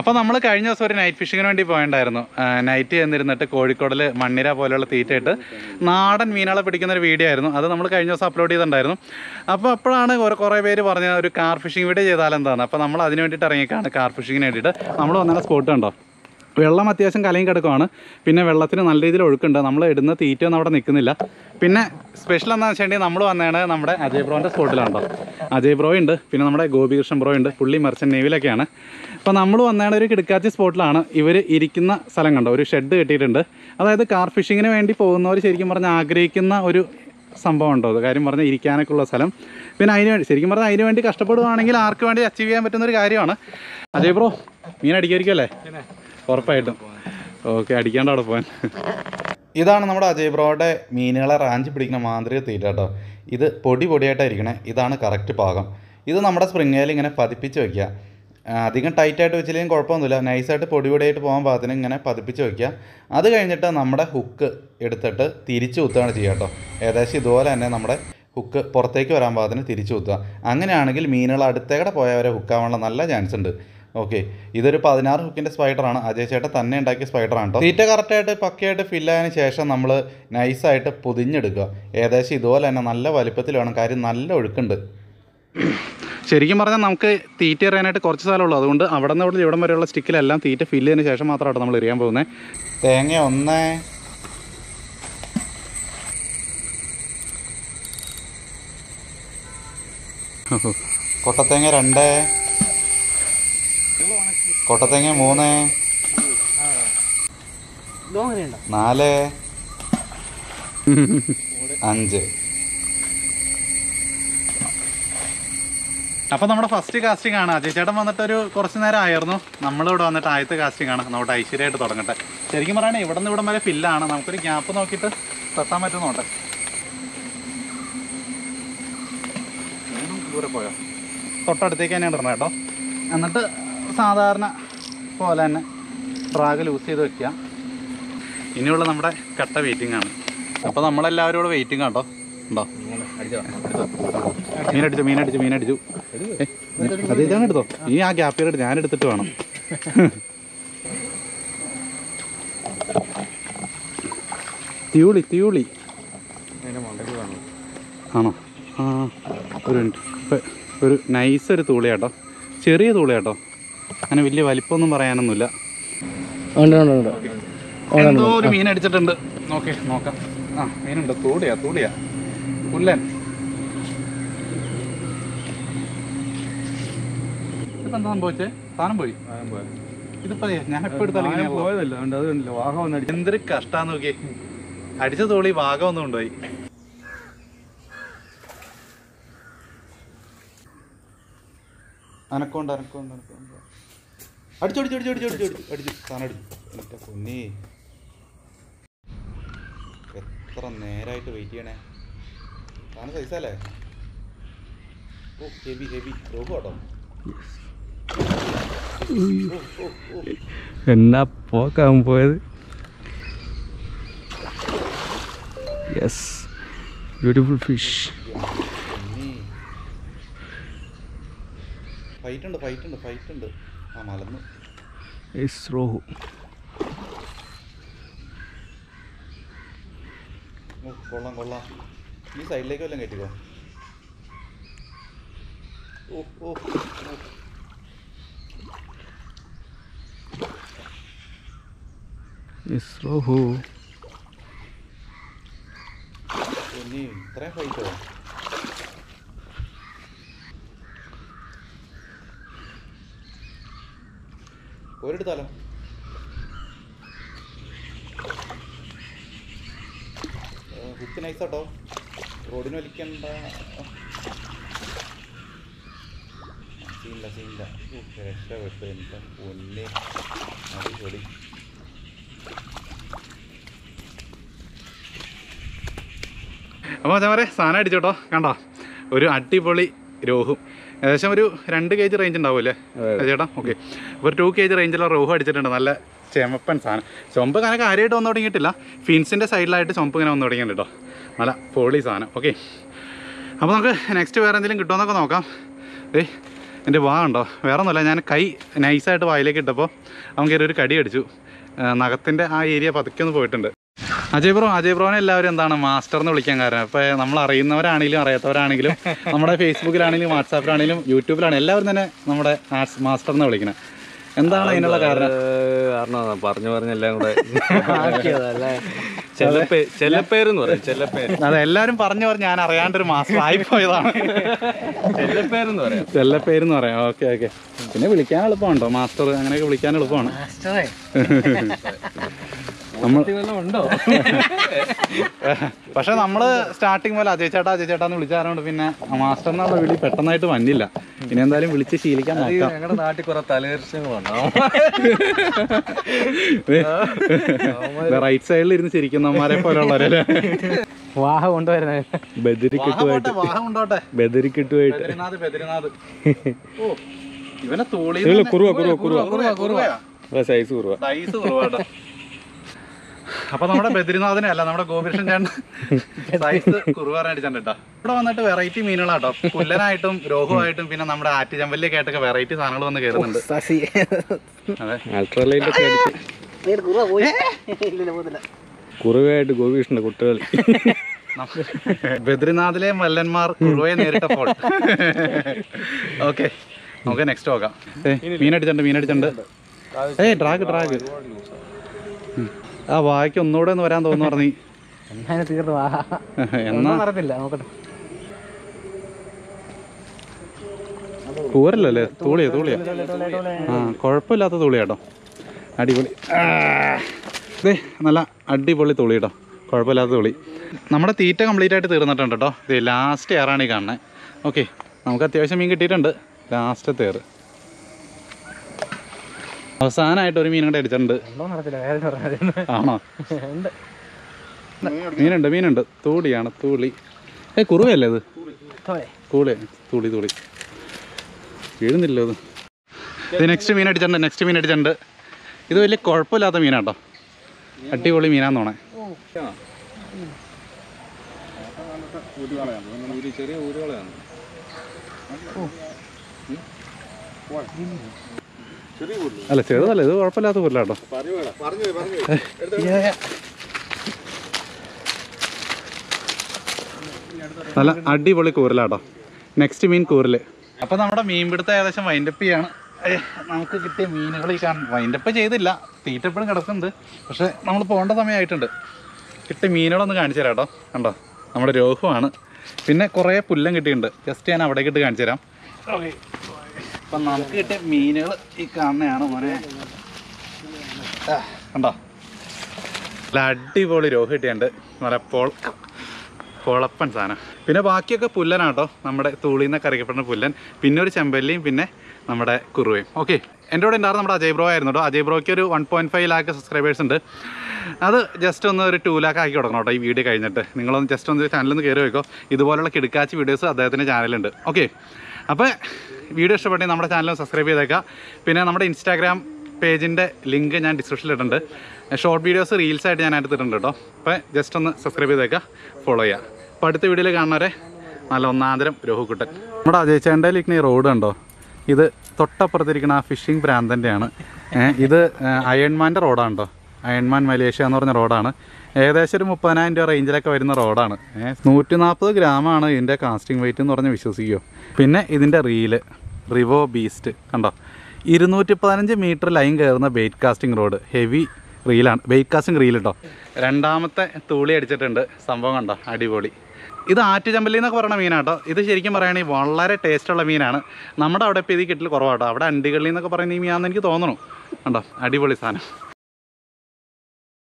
അപ്പോൾ നമ്മൾ കഴിഞ്ഞ ദിവസം ഒരു നൈറ്റ് ഫിഷിങ്ങിന് വേണ്ടി പോയിണ്ടായിരുന്നു. നൈറ്റ് ചെന്നിരുന്നിട്ട് കോഴിക്കോടിൽ മണ്ണിര പോലെയുള്ള തീറ്റയിട്ട് നാടൻ മീനുകളെ പിടിക്കുന്ന ഒരു വീഡിയോ ആയിരുന്നു. അത് നമ്മൾ കഴിഞ്ഞ ദിവസം അപ്ലോഡ് ചെയ്തിട്ടുണ്ടായിരുന്നു. അപ്പോൾ അപ്പോഴാണ് കുറേ കുറേ പേര് പറഞ്ഞ ഒരു കാർ ഫിഷിംഗ് വീഡിയോ ചെയ്താലെന്താണ്? അപ്പോൾ നമ്മൾ അതിന് വേണ്ടിയിട്ട് ഇറങ്ങിക്കാണ് കാർ ഫിഷിങ്ങിന് വേണ്ടിയിട്ട്. നമ്മൾ വന്ന സ്പോട്ട് കണ്ടോ? വെള്ളം അത്യാവശ്യം കലയും കിടക്കുവാണ്. പിന്നെ വെള്ളത്തിന് നല്ല രീതിയിൽ ഒഴുക്കുണ്ട്. നമ്മൾ ഇടുന്ന തീറ്റയൊന്നും അവിടെ നിൽക്കുന്നില്ല. പിന്നെ സ്പെഷ്യൽ എന്താണെന്ന് വെച്ചിട്ടുണ്ടെങ്കിൽ നമ്മൾ വന്നതാണ് നമ്മുടെ അജയ് ബ്രോന്റെ സ്പോട്ടിലാണോ അജയ് ബ്രോ ഉണ്ട്. പിന്നെ നമ്മുടെ ഗോപികൃഷ്ണൻ ബ്രോ ഉണ്ട്. പുള്ളി മെർച്ചന്റ് നേവിലൊക്കെയാണ് അപ്പോൾ നമ്മൾ വന്നതാണ് ഒരു കിടക്കാച്ചി സ്പോട്ടിലാണ് ഇവർ ഇരിക്കുന്ന സ്ഥലം കണ്ടോ? ഒരു ഷെഡ് കെട്ടിയിട്ടുണ്ട്. അതായത് കാർ ഫിഷിങ്ങിന് വേണ്ടി പോകുന്നവർ ശരിക്കും പറഞ്ഞാൽ ആഗ്രഹിക്കുന്ന ഒരു സംഭവം ഉണ്ടോ? കാര്യം പറഞ്ഞാൽ ഇരിക്കാനൊക്കെ ഉള്ള സ്ഥലം. പിന്നെ അതിന് വേണ്ടി ശരിക്കും പറഞ്ഞാൽ അതിന് വേണ്ടി കഷ്ടപ്പെടുവാണെങ്കിൽ ആർക്ക് വേണ്ടി അച്ചീവ് ചെയ്യാൻ പറ്റുന്ന ഒരു കാര്യമാണ്. അജയ് ബ്രോ മീൻ അടിക്കായിരിക്കുമല്ലേ ഉറപ്പായിട്ടും. ഓക്കെ അടിക്കാണ്ട് അവിടെ പോകാൻ ഇതാണ് നമ്മുടെ അജയ് ബ്രോയുടെ മീനുകളെ റാഞ്ചി പിടിക്കുന്ന മാന്ത്രിക തീറ്റ കേട്ടോ. ഇത് പൊടി പൊടിയായിട്ടായിരിക്കണേ ഇതാണ് കറക്റ്റ് പാകം. ഇത് നമ്മുടെ സ്പ്രിങ്ങയിൽ ഇങ്ങനെ പതിപ്പിച്ച് വെക്കുക. അധികം ടൈറ്റായിട്ട് വെച്ചില്ലെങ്കിൽ കുഴപ്പമൊന്നുമില്ല. നൈസായിട്ട് പൊടി പൊടിയായിട്ട് പോകാൻ പാകത്തിന് ഇങ്ങനെ പതിപ്പിച്ച് വെക്കുക. അത് കഴിഞ്ഞിട്ട് നമ്മുടെ ഹുക്ക് എടുത്തിട്ട് തിരിച്ചു കുത്തുകയാണ് ചെയ്യുക കേട്ടോ. ഏകദേശം ഇതുപോലെ തന്നെ നമ്മുടെ ഹുക്ക് പുറത്തേക്ക് വരാൻ പാകത്തിന് തിരിച്ചു കുത്തുക അങ്ങനെയാണെങ്കിൽ മീനുകൾ അടുത്തേക്കടെ പോയവരെ ഹുക്കാവാനുള്ള നല്ല ചാൻസ് ഉണ്ട്. ഓക്കെ. ഇതൊരു പതിനാറ് ഹുക്കിന്റെ സ്പൈഡറാണ്. അജയ് ചേട്ടൻ തന്നെ ഉണ്ടാക്കിയ സ്പൈഡറാണ് കേട്ടോ തീറ്റ കറക്റ്റായിട്ട് പക്കയായിട്ട് ഫില്ലായതിനു ശേഷം നമ്മൾ നൈസായിട്ട് പൊതിഞ്ഞെടുക്കുക. ഏകദേശം ഇതുപോലെ തന്നെ നല്ല വലിപ്പത്തിൽ വേണം. കാര്യം നല്ല ഒഴുക്കുണ്ട്. ശരിക്കും പറഞ്ഞാൽ നമുക്ക് തീറ്റ എറിയാനായിട്ട് കുറച്ച് സ്ഥലമുള്ളൂ അതുകൊണ്ട് അവിടെ നിന്ന് ഇവിടെ ഇവിടം വരെയുള്ള സ്റ്റിക്കിലെല്ലാം തീറ്റ ഫില്ല് ചെയ്തതിന് ശേഷം മാത്രമാണ് നമ്മൾ എറിയാൻ പോകുന്നത് തേങ്ങ ഒന്ന്. കൊട്ടത്തേങ്ങ രണ്ട്. കൊട്ടത്തേങ്ങ മൂന്ന്. നാല്. അഞ്ച്. അപ്പൊ നമ്മുടെ ഫസ്റ്റ് കാസ്റ്റിംഗ് ആണ്. അജയ് ചേട്ടൻ വന്നിട്ട് ഒരു കുറച്ച് നേരം ആയിരുന്നു. നമ്മളിവിടെ വന്നിട്ട് ആദ്യത്തെ കാസ്റ്റിംഗ് ആണ്. നമ്മുടെ ഐശ്വര്യമായിട്ട് തുടങ്ങട്ടെ. ശരിക്കും പറയണേ ഇവിടെ നിന്ന് ഇവിടം വരെ ഫില്ലാണ് നമുക്കൊരു ഗ്യാപ്പ് നോക്കിയിട്ട് തെത്താൻ പറ്റുന്നോട്ടെ ദൂരെ പോയോ? തൊട്ടടുത്തേക്ക് തന്നെയാണ് ഇടണം കേട്ടോ. എന്നിട്ട് സാധാരണ പോലെ തന്നെ ഡ്രാഗ് ലൂസ് ചെയ്ത് വെക്കുക. ഇനിയുള്ള നമ്മുടെ കട്ട വെയിറ്റിംഗ് ആണ്. അപ്പോൾ നമ്മളെല്ലാവരും കൂടെ വെയിറ്റിംഗ് ആട്ടോ ഉണ്ടോ? മീനടിച്ചു മീനടിച്ചു മീനടിച്ചു അത് ഇതാണ് എടുത്തോ? ഇനി ആ ഗ്യാപ്പ് എടുത്ത് ഞാൻ എടുത്തിട്ട് വേണം. തിയൂളി തിയൂളി. ആണോ? ആ ഒരു മിനിറ്റ്. ഒരു നൈസ് ഒരു തൂളിയാട്ടോ. ചെറിയ തൂളിയാട്ടോ. അങ്ങനെ വലിയ വലിപ്പമൊന്നും പറയാനൊന്നുമില്ല. ഉണ്ട് ഉണ്ട് ഉണ്ട്. എന്തോ ഒരു മീൻ അടിച്ചിട്ടുണ്ട്. നോക്കേ നോക്കാം. ആ മീനുണ്ട്. തൂടിയാ തൂടിയാ. പുല്ലൻ. ഇപ്പൊ എന്താ സംഭവിച്ചേ? സാധനം പോയി. ഇതിപ്പോ ഞാൻ എപ്പോ എടുത്താലും എന്തൊരു കഷ്ടാന്ന് നോക്കിയേ. അടിച്ച തോളി വാഗം ഒന്നും കൊണ്ടുപോയി. അനക്കോണ്ട് അനക്കോണ്ട് അനക്കോണ്ട്. അടിച്ചോടിച്ചു അടിച്ചു അടിച്ചു അടിച്ചു അടിച്ചു അടിച്ചു. സാധനം അടിച്ചു. പൊന്നി. എത്ര നേരായിട്ട് വെയിറ്റ് ചെയ്യണേ? സാധനം സൈസല്ലേ ഓ ഹെവി ഹെവി റോബ് കേട്ടോ എന്നാ പോക്കാൻ പോയത്. യെസ് ബ്യൂട്ടിഫുൾ ഫിഷ് ഫൈറ്റ് ഉണ്ട് ഫൈറ്റ് ഉണ്ട് ഫൈറ്റ് ഉണ്ട്. ആ മലന്ന്. റോഹു ഓ, കൊള്ളാം കൊള്ളാം. ഈ സൈഡിലേക്ക് വല്ലതും കയറ്റിക്കോ. ഓ ഓ റോഹു പൊന്നി ഇത്രയും ഫൈറ്റോ ഒരെടുത്താലോ. ഹുക്ക് നൈസാട്ടോ റോഡിന് വലിക്കണ്ട. സീനില്ല സീനില്ല. രക്ഷപ്പെട്ടു എന്റെ പൊന്നെ. അടിപൊളി. അപ്പോൾ അതേപോലെ സാധനം അടിച്ചോട്ടോ കണ്ടോ? ഒരു അടിപൊളി രോഹു. ഏകദേശം ഒരു രണ്ട് കെ ജി റേഞ്ച് ഉണ്ടാവുമല്ലേ ചേട്ടാ ഓക്കെ ഒരു ടു കെ ജി റേഞ്ചിലുള്ള റോഹു അടിച്ചിട്ടുണ്ട്. നല്ല ചെമപ്പൻ സാധനം. ചുമപ്പ് അങ്ങനെ കാര്യമായിട്ട് വന്നു തുടങ്ങിയിട്ടില്ല. ഫിൻസിന്റെ സൈഡിലായിട്ട് ചുമപ്പ് ഇങ്ങനെ വന്നു തുടങ്ങിയിട്ടുണ്ട് കേട്ടോ നല്ല പൊളി സാധനം. ഓക്കെ അപ്പോൾ നമുക്ക് നെക്സ്റ്റ് വേറെ എന്തെങ്കിലും കിട്ടുമെന്നൊക്കെ നോക്കാം. ഏയ് എന്റെ വാ ഉണ്ടോ? വേറെ ഒന്നുമില്ല ഞാൻ കൈ നൈസായിട്ട് വായിലേക്ക് ഇട്ടപ്പോൾ അവൻ കയറി ഒരു കടി അടിച്ചു. നഖത്തിന്റെ ആ ഏരിയ പതുക്കെ ഒന്ന് പോയിട്ടുണ്ട്. അജയ് ബ്രോ അജയ് ബ്രോനെ എല്ലാവരും എന്താണ് മാസ്റ്റർ എന്ന് വിളിക്കാൻ കാരണം? ഇപ്പൊ നമ്മൾ അറിയുന്നവരാണെങ്കിലും അറിയാത്തവരാണെങ്കിലും നമ്മുടെ ഫേസ്ബുക്കിലാണെങ്കിലും വാട്സാപ്പിലാണെങ്കിലും യൂട്യൂബിലാണെങ്കിലും എല്ലാവരും തന്നെ നമ്മുടെ മാസ്റ്റർ എന്ന് വിളിക്കുന്നത് എന്താണ് അതിനുള്ള കാരണം? കാരണം പറഞ്ഞു പറഞ്ഞെല്ലാം കൂടെ ചെല്ലപ്പേ ചെല്ലപ്പേരെന്ന് പറയും ചെല്ലപ്പേര്. അതെ എല്ലാരും പറഞ്ഞു പറഞ്ഞു ഞാൻ അറിയാണ്ടൊരു മാസ്റ്റർ ആയിപ്പോയതാണ്. ചെല്ലപ്പേരെന്ന് പറയാം. ചെല്ലപ്പേരെന്ന് പറയാം. Okay okay. പിന്നെ വിളിക്കാൻ എളുപ്പമുണ്ടോ മാസ്റ്റർ അങ്ങനെയൊക്കെ വിളിക്കാൻ എളുപ്പമാണ്. നമ്മൾ ഉണ്ടോ? പക്ഷെ നമ്മൾ സ്റ്റാർട്ടിങ് പോലെ അജയ് ചേട്ടാ അജയ് ചേട്ടാന്ന് വിളിച്ചാറുണ്ട് പിന്നെ മാസ്റ്റർ എന്നുള്ള വിളി പെട്ടെന്നായിട്ട് വന്നില്ല. ഇനി എന്തായാലും വിളിച്ച് ശീലിക്കാൻ നോക്കാം. ഞങ്ങളുടെ നാട്ടിൽ കുറെ തലകർഷങ്ങളുണ്ട് റൈറ്റ് സൈഡിൽ ഇരുന്ന് ചിരിക്കുന്നവന്മാരെ പോലുള്ളവരല്ലേ വാഹ കൊണ്ടുവരുന്നത് ബദരിക്കെട്ടുമായിട്ട് കിട്ടുമായിട്ട് ഉണ്ടോട്ടെ ബദരിക്കെട്ടുമായിട്ട് ബദ്രിനാഥ് ബദ്രിനാഥ് ഓ ഇവനെ തോളി കുറുവ, കുറുവ, കുറുവ. സൈസ് കുറുവ സൈസ് കുറവാട്ടോ അപ്പൊ നമ്മുടെ ബദ്രിനാഥനെ അല്ല നമ്മുടെ ഗോപീഷൻ ചേട്ടൻ സൈസ് കുറവാറായിട്ട് ചേട്ടാ ഇവിടെ വന്നിട്ട് വെറൈറ്റി മീനുകളാട്ടോ. പുല്ലനായിട്ടും രോഹുവായിട്ടും പിന്നെ നമ്മുടെ ആറ്റുചമ്പല്ലിയൊക്കെ ആയിട്ടൊക്കെ വെറൈറ്റി സാധനങ്ങൾ വന്ന് കയറുന്നുണ്ട്. കുറവായിട്ട് ഗോപികൃഷ്ണന്റെ കുട്ടികൾ. ബദ്രിനാഥിലെ മല്ലന്മാർ കുറുവയെ നേരിട്ടപ്പോൾ. ഓക്കെ നമുക്ക് നെക്സ്റ്റ് നോക്കാം. മീനടിച്ചുണ്ട് മീനടിച്ചുണ്ട് ഏയ് ഡ്രാഗ് ഡ്രാഗ്. ആ വായിക്ക് ഒന്നുകൂടെ ഒന്ന് വരാൻ തോന്നുന്നു പറഞ്ഞു. എന്നാ തീർന്നു വാ. എന്നാ? നോക്കട്ടെ. കൂരല്ലേ തൂളിയ തൂളിയ. ആ കുഴപ്പമില്ലാത്ത തൂളി കേട്ടോ അടിപൊളി ഇതേ നല്ല അടിപൊളി തുളി കേട്ടോ കുഴപ്പമില്ലാത്ത തുളി. നമ്മുടെ തീറ്റ കംപ്ലീറ്റ് ആയിട്ട് തീർന്നിട്ടുണ്ട് കേട്ടോ ഇത് ലാസ്റ്റ് എയറാണ് ഈ കാണുന്നത് ഓക്കെ നമുക്ക് അത്യാവശ്യം മീൻ കിട്ടിയിട്ടുണ്ട്. ലാസ്റ്റ് എയർ അവസാനമായിട്ട് ഒരു മീൻ കൂടെ അടിച്ചിട്ടുണ്ട് ആണോ? മീനുണ്ട് മീനുണ്ട്. തൂളിയാണ് തൂളി. ഏ കുറുവല്ലേ ഇത്? തൂളി. തൂളി തൂളി വീഴുന്നില്ലോ ഇത്. ഇത് നെക്സ്റ്റ് മീൻ അടിച്ചിട്ടുണ്ട് നെക്സ്റ്റ് മീൻ അടിച്ചിട്ടുണ്ട്. ഇത് വലിയ കുഴപ്പമില്ലാത്ത മീനാട്ടോ. അടിപൊളി മീനാന്ന് തോണേ ചെറിയ ഊരുകളാണ് അല്ല ചെറുതല്ല ഇത് കുഴപ്പമില്ലാത്ത പുല്ലാട്ടോ. നല്ല അടിപൊളി കൂരലാട്ടോ. നെക്സ്റ്റ് മീൻ കൂരൽ. അപ്പൊ നമ്മുടെ മീൻ പിടുത്തം ഏകദേശം വൈൻഡപ്പ് ചെയ്യാണ്. ഏ, നമുക്ക് കിട്ടിയ മീനുകൾ ഈ കാണും വൈൻഡപ്പ് ചെയ്തില്ല. തീറ്റ എപ്പോഴും കിടക്കുന്നുണ്ട്. പക്ഷെ നമ്മൾ പോകേണ്ട സമയമായിട്ടുണ്ട്. കിട്ടിയ മീനുകളൊന്ന് കാണിച്ചു തരാം കേട്ടോ. കണ്ടോ? നമ്മുടെ രോഹുവാണ്. പിന്നെ കുറേ പുല്ലം കിട്ടിയിട്ടുണ്ട്. ജസ്റ്റ് ഞാൻ അവിടേക്ക് ഇട്ട് കാണിച്ചു തരാം. ഓക്കെ അപ്പം നമുക്ക് കിട്ടിയ മീനുകൾ ഈ കാണുന്നതാണ് മോനെ. കണ്ടോ? നല്ല അടിപൊളി രോഹ കിട്ടിയുണ്ട് പോൾ പൊളപ്പൻ സാധനം. പിന്നെ ബാക്കിയൊക്കെ പുല്ലനാട്ടോ നമ്മുടെ തൂളിൽ നിന്നൊക്കെ അറിയപ്പെടുന്ന പുല്ലൻ. പിന്നെ ഒരു ചെമ്പല്ലിയും പിന്നെ നമ്മുടെ കുറുവയും. ഓക്കെ എന്റെ കൂടെ ഉണ്ടായിരുന്ന നമ്മുടെ അജയ് ബ്രോ ആയിരുന്നു കേട്ടോ. അജയ് ബ്രോയ്ക്ക് ഒരു one point five lakh subscribers ഉണ്ട്. അത് ജസ്റ്റ് ഒന്ന് ഒരു ടു ലാക്ക് ആക്കി കൊടുക്കണം കേട്ടോ ഈ വീഡിയോ കഴിഞ്ഞിട്ട്. നിങ്ങളൊന്ന് ജസ്റ്റ് ഒന്ന് ചാനലിൽ നിന്ന് കയറി വെക്കോ ഇതുപോലുള്ള കിടക്കാച്ചി വീഡിയോസ് അദ്ദേഹത്തിന്റെ ചാനലുണ്ട് ഓക്കെ അപ്പോൾ വീഡിയോ ഇഷ്ടപ്പെട്ടെങ്കിൽ നമ്മുടെ ചാനൽ സബ്സ്ക്രൈബ് ചെയ്തേക്കുക. പിന്നെ നമ്മുടെ ഇൻസ്റ്റാഗ്രാം പേജിന്റെ ലിങ്ക് ഞാൻ ഡിസ്ക്രിപ്ഷനിൽ ഇട്ടിട്ടുണ്ട്. ഷോർട്ട് വീഡിയോസ് റീൽസ് ആയിട്ട് ഞാൻ എടുത്തിട്ടുണ്ട് കേട്ടോ. അപ്പോൾ ജസ്റ്റ് ഒന്ന് സബ്സ്ക്രൈബ് ചെയ്തേക്കുക. ഫോളോ ചെയ്യുക. അപ്പോൾ അടുത്ത വീഡിയോയിൽ കാണുന്നവരെ നല്ല ഒന്നാന്തരം രോഹുക്കുട്ടൻ. നമ്മുടെ അജയ് ചേട്ടന്റെ ഈ റോഡ് കണ്ടോ? ഇത് തൊട്ടപ്പുറത്തിരിക്കുന്ന ആ ഫിഷിംഗ് ഭ്രാന്തന്റെയാണ്. ഇത് അയൺമാന്റെ റോഡാണ് കേട്ടോ. അയൺമാൻ മലേഷ്യ എന്ന് പറഞ്ഞ റോഡാണ്. ഏകദേശം ഒരു മുപ്പതിനായിരം രൂപ റേഞ്ചിലൊക്കെ വരുന്ന റോഡാണ്. നൂറ്റി നാൽപ്പത് ഗ്രാമാണ് ഇതിന്റെ കാസ്റ്റിംഗ് വെയിറ്റ് എന്ന് പറഞ്ഞ് വിശ്വസിക്കുമോ പിന്നെ ഇതിന്റെ റീൽ റിവോ ബീസ്റ്റ്. കണ്ടോ? ഇരുന്നൂറ്റി പതിനഞ്ച് മീറ്റർ ലൈൻ കയറുന്ന വെയിറ്റ് കാസ്റ്റിംഗ് റോഡ്. ഹെവി റീലാണ്. വെയിറ്റ് കാസ്റ്റിംഗ് റീൽ കേട്ടോ രണ്ടാമത്തെ തൂളി അടിച്ചിട്ടുണ്ട്. സംഭവം കണ്ടോ? അടിപൊളി. ഇത് ആറ്റുചമ്പല്ലി എന്നൊക്കെ പറയുന്ന മീനാട്ടോ. ഇത് ശരിക്കും പറയുകയാണെങ്കിൽ വളരെ ടേസ്റ്റുള്ള മീനാണ്. നമ്മുടെ അവിടെ ഇപ്പോൾ ഇത് കിട്ടൽ കുറവാട്ടോ. അവിടെ അണ്ടികളിൽ എന്നൊക്കെ പറയുന്ന ഈ മീനാണെന്ന് എനിക്ക് തോന്നണു കണ്ടോ? അടിപൊളി സാധനം.